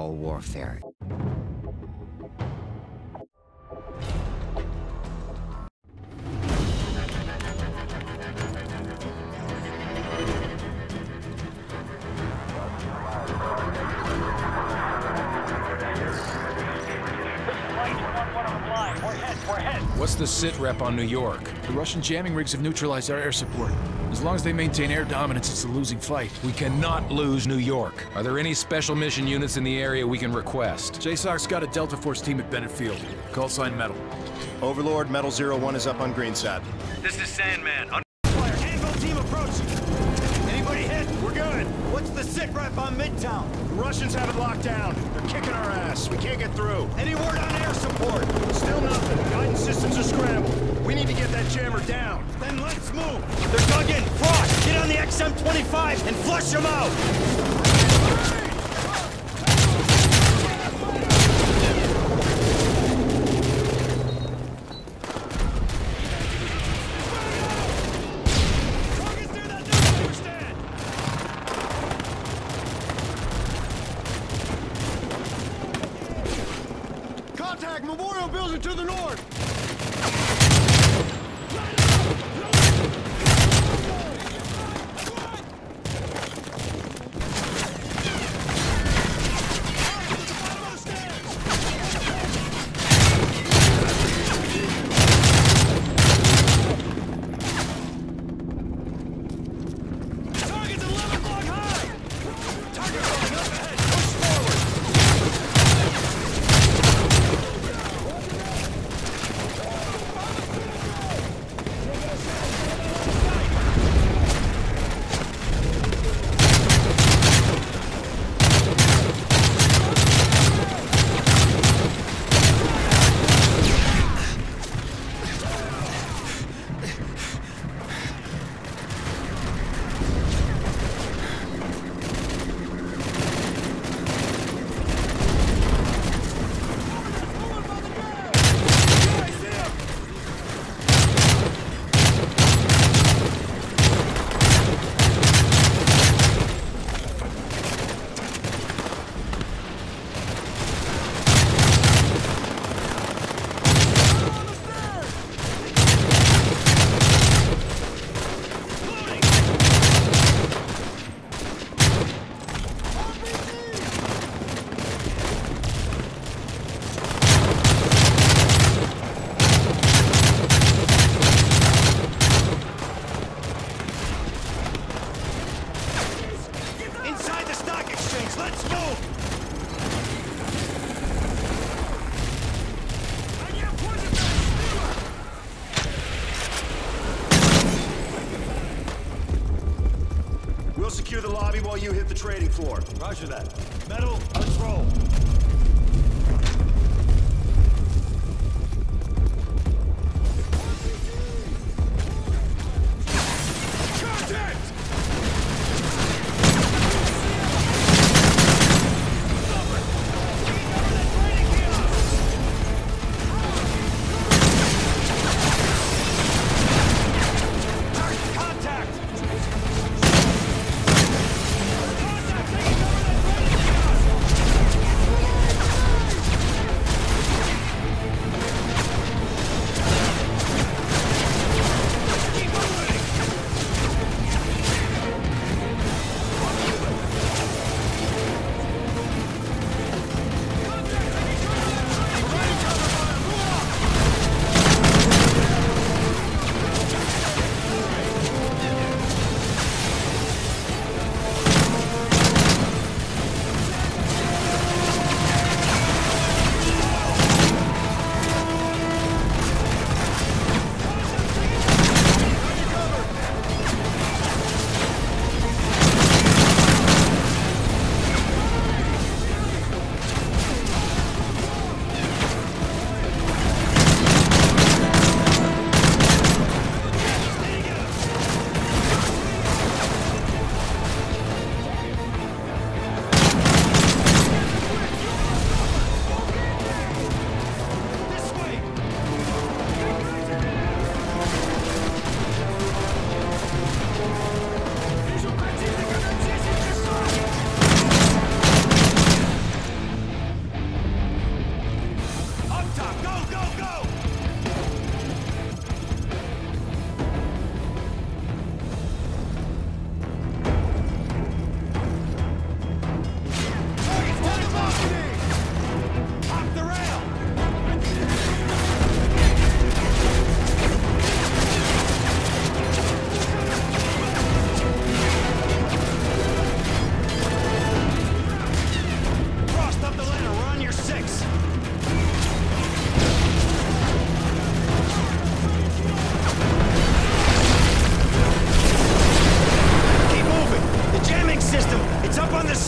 all warfare. What's the sit rep on New York? The Russian jamming rigs have neutralized our air support. As long as they maintain air dominance, it's a losing fight. We cannot lose New York. Are there any special mission units in the area we can request? JSOC's got a Delta Force team at Bennett Field. Call sign Metal. Overlord, Metal Zero One is up on Greenside. This is Sandman. What's the sit rep on Midtown? The Russians have it locked down. They're kicking our ass. We can't get through. Any word on air support? Still nothing. Guidance systems are scrambled. We need to get that jammer down. Then let's move. They're dug in. Frost, get on the XM-25 and flush them out. Trading floor. Roger that. Metal, let's roll.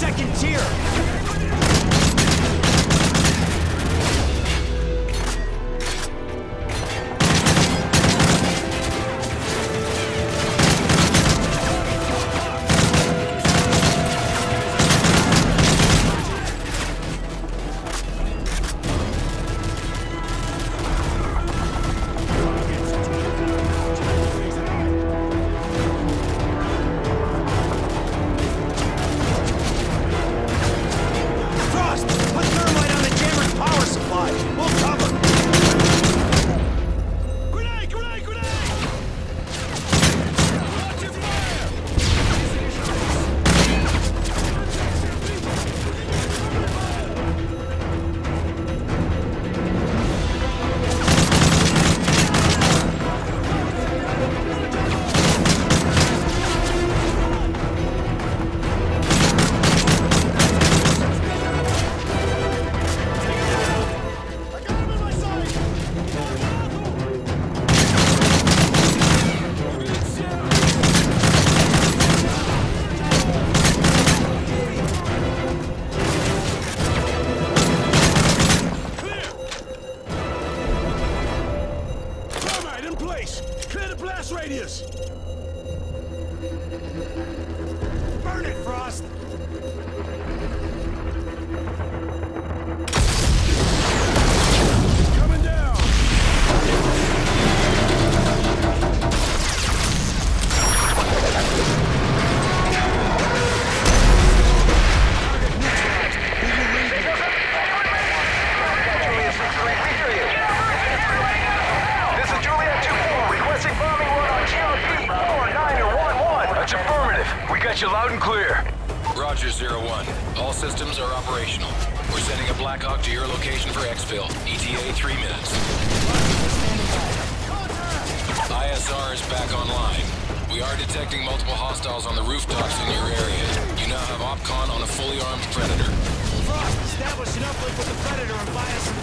second tier. Got you loud and clear. Roger, Zero One. All systems are operational. We're sending a Blackhawk to your location for exfil. ETA three minutes. ISR is back online. We are detecting multiple hostiles on the rooftops in your area. You now have OPCON on a fully armed Predator. Frost, establish an uplink with the Predator and buy us some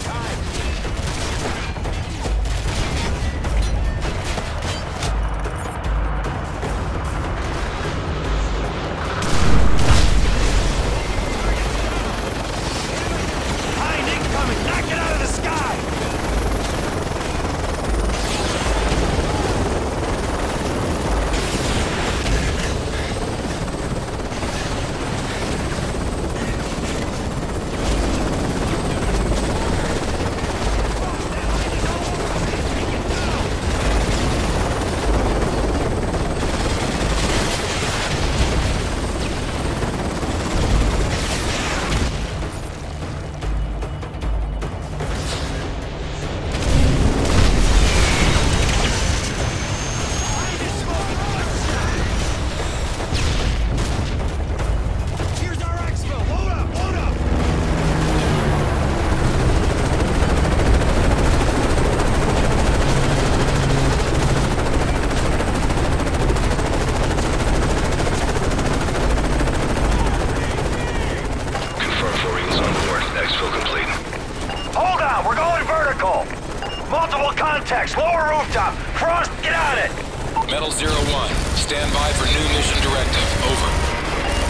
Multiple contacts, lower rooftop. Frost, get on it. Metal Zero One, stand by for new mission directive. Over.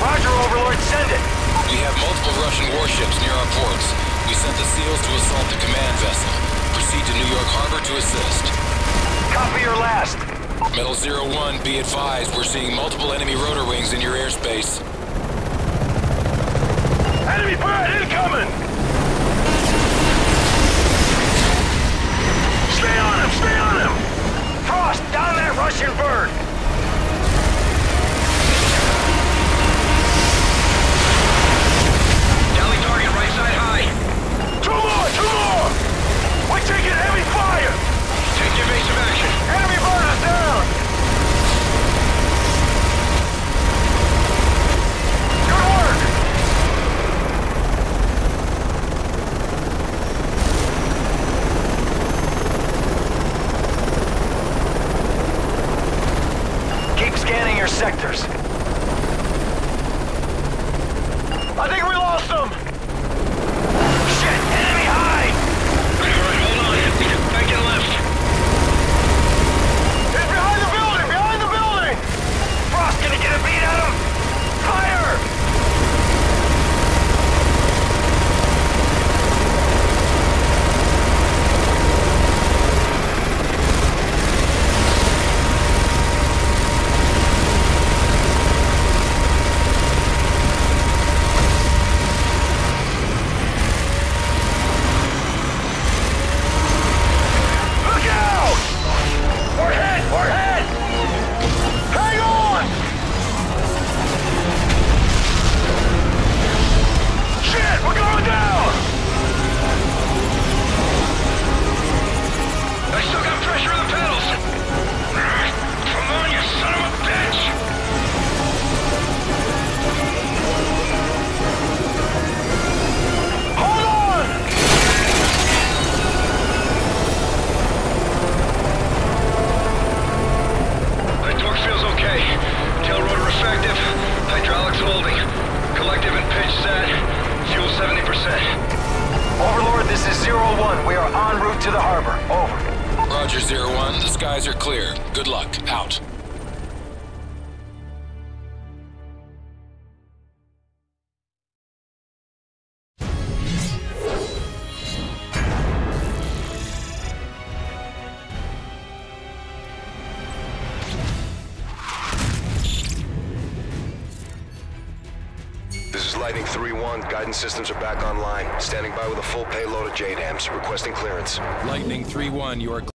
Roger, Overlord, send it. We have multiple Russian warships near our ports. We sent the SEALs to assault the command vessel. Proceed to New York Harbor to assist. Copy your last. Metal Zero One, be advised, we're seeing multiple enemy rotor wings in your airspace. Enemy bird incoming. Stay on him, stay on him. Frost, down that Russian bird. Keep scanning your sectors. I think we lost them! 3-1. Guidance systems are back online. Standing by with a full payload of JDAMs. Requesting clearance. Lightning 3-1, you are